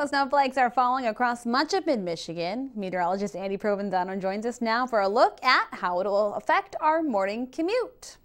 Well, snowflakes are falling across much of mid-Michigan. Meteorologist Andy Provenzano joins us now for a look at how it will affect our morning commute.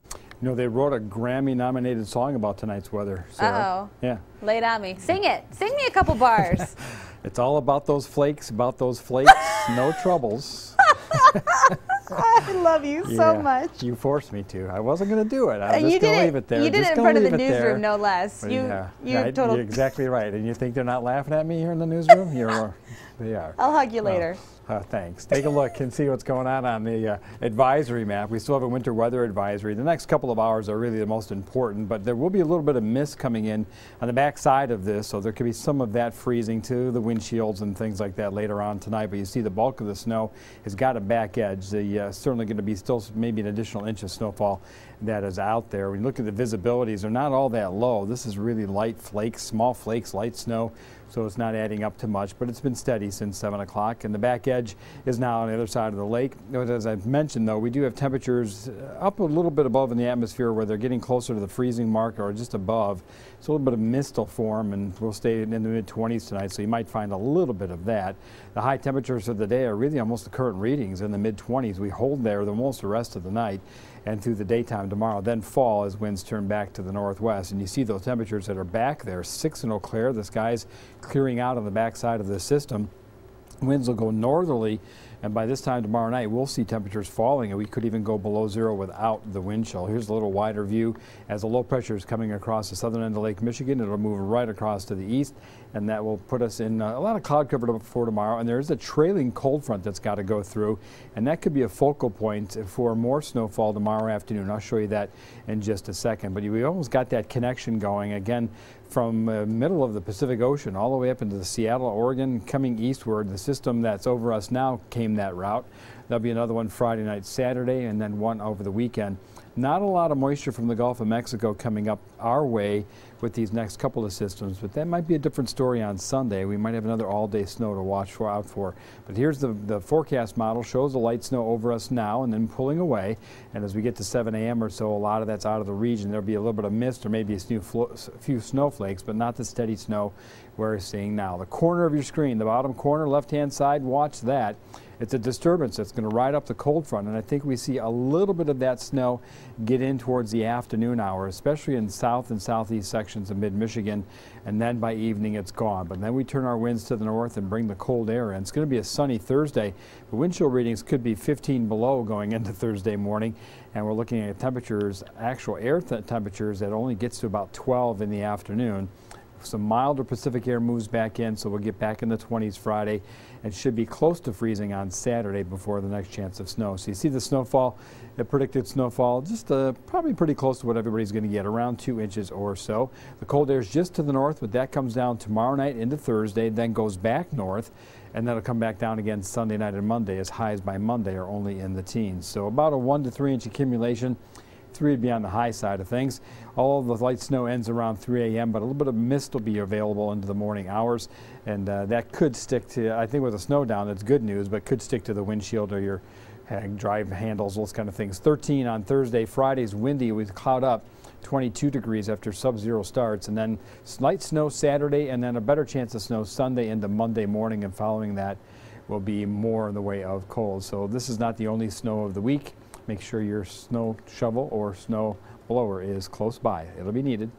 You know, they wrote a Grammy-nominated song about tonight's weather. Uh oh Yeah. Lay it on me. Sing it. Sing me a couple bars. It's all about those flakes, about those flakes, no troubles. I love you so Yeah, much. You forced me to. I wasn't going to do it. I was Uh, just you going to it. leave it there. You did Just it in front of the leave it there. newsroom, no less. But You, yeah, you yeah, total. You're exactly right. And you think they're not laughing at me here in the newsroom? You're, they are. I'll hug you Well, later. uh, thanks. Take a look and see what's going on on the uh, advisory map. We still have a winter weather advisory. The next couple of hours are really the most important, but there will be a little bit of mist coming in on the back side of this, so there could be some of that freezing to the windshields and things like that later on tonight. But you see the bulk of the snow has got a back edge. The uh, certainly going to be still maybe an additional inch of snowfall that is out there. When you look at the visibilities, they're not all that low. This is really light flakes, small flakes, light snow so it's not adding up to much, but it's been steady since 7 o'clock. And the back edge is now on the other side of the lake. As I've mentioned, though, we do have temperatures up a little bit above in the atmosphere where they're getting closer to the freezing mark or just above. It's a little bit of mist will form, and we'll stay in the mid 20s tonight, so you might find a little bit of that. The high temperatures of the day are really almost the current readings in the mid 20s. We hold there the most the rest of the night and through the daytime tomorrow, then fall as winds turn back to the northwest. And you see those temperatures that are back there, 6 in Eau Claire. The sky's clearing out on the backside of the system. Winds will go northerly, and by this time tomorrow night, we'll see temperatures falling, and we could even go below zero without the wind chill. Here's a little wider view. As the low pressure is coming across the southern end of Lake Michigan, it'll move right across to the east, and that will put us in uh, a lot of cloud cover for tomorrow. And there's a trailing cold front that's got to go through, and that could be a focal point for more snowfall tomorrow afternoon. I'll show you that in just a second. But we almost got that connection going again from the middle of the Pacific Ocean all the way up into the Seattle, Oregon, coming eastward. The system that's over us now came that route. There'll be another one Friday night, Saturday, and then one over the weekend. Not a lot of moisture from the Gulf of Mexico coming up our way with these next couple of systems, but that might be a different story on Sunday. We might have another all-day snow to watch for, out for. But here's the, the forecast model, shows the light snow over us now and then pulling away. And as we get to 7 a.m. or so, a lot of that's out of the region. There'll be a little bit of mist or maybe a few, few snowflakes, but not the steady snow we're seeing now. The corner of your screen, the bottom corner, left-hand side, watch that. It's a disturbance that's going to ride up the cold front, and I think we see a little bit of that snow get in towards the afternoon hour, especially in south and southeast sections of mid-Michigan, and then by evening it's gone. But then we turn our winds to the north and bring the cold air in. It's going to be a sunny Thursday. The wind chill readings could be 15 below going into Thursday morning, and we're looking at temperatures, actual air temperatures that only gets to about 12 in the afternoon. Some milder Pacific air moves back in, so we'll get back in the 20s Friday and should be close to freezing on Saturday before the next chance of snow. So you see the snowfall, the predicted snowfall, just uh, probably pretty close to what everybody's going to get, around two inches or so. The cold air is just to the north, but that comes down tomorrow night into Thursday, then goes back north, and then it'll come back down again Sunday night and Monday. As highs by Monday are only in the teens. So about a one to three inch accumulation. Three would be on the high side of things. All of the light snow ends around 3 a.m., but a little bit of mist will be available into the morning hours, and uh, that could stick to, I think with the snow down, that's good news, but could stick to the windshield or your drive handles, those kind of things. 13 on Thursday. Friday's windy with cloud up. 22 degrees after sub-zero starts, and then light snow Saturday, and then a better chance of snow Sunday into Monday morning, and following that will be more in the way of cold. So this is not the only snow of the week. Make sure your snow shovel or snow blower is close by. It'll be needed.